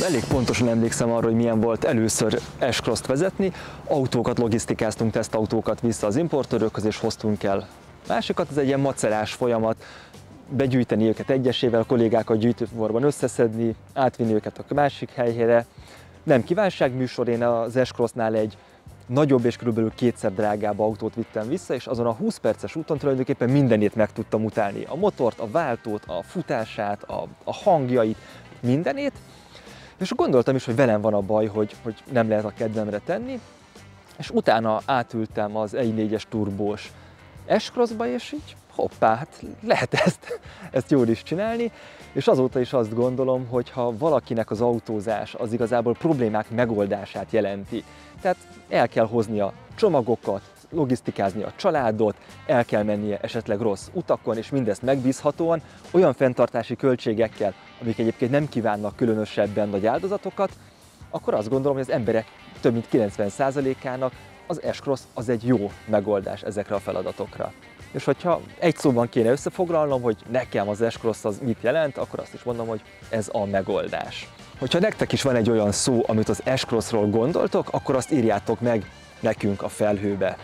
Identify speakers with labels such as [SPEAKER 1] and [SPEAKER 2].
[SPEAKER 1] elég pontosan emlékszem arra, hogy milyen volt először s vezetni. Autókat logisztikáztunk, tesztautókat vissza az importőrökhöz, és hoztunk el másikat. Ez egy ilyen macerás folyamat, begyűjteni őket egyesével, kollégákat gyűjtőforban összeszedni, átvinni őket a másik helyére. Nem kívánságműsor, én az s egy nagyobb és körülbelül kétszer drágább autót vittem vissza, és azon a 20 perces úton tulajdonképpen mindenét meg tudtam utálni. A motort, a váltót, a futását, a, a hangjait, mindenét. És gondoltam is, hogy velem van a baj, hogy, hogy nem lehet a kedvemre tenni. És utána átültem az i4-es turbós s és így hoppá, hát lehet ezt, ezt jól is csinálni, és azóta is azt gondolom, hogy ha valakinek az autózás az igazából problémák megoldását jelenti, tehát el kell hozni a csomagokat, logisztikázni a családot, el kell mennie esetleg rossz utakon, és mindezt megbízhatóan, olyan fenntartási költségekkel, amik egyébként nem kívánnak különösebben nagy áldozatokat, akkor azt gondolom, hogy az emberek több mint 90%-ának az S-Cross az egy jó megoldás ezekre a feladatokra. És hogyha egy szóban kéne összefoglalnom, hogy nekem az S-Cross az mit jelent, akkor azt is mondom, hogy ez a megoldás. Hogyha nektek is van egy olyan szó, amit az S-Crossról gondoltok, akkor azt írjátok meg nekünk a felhőbe.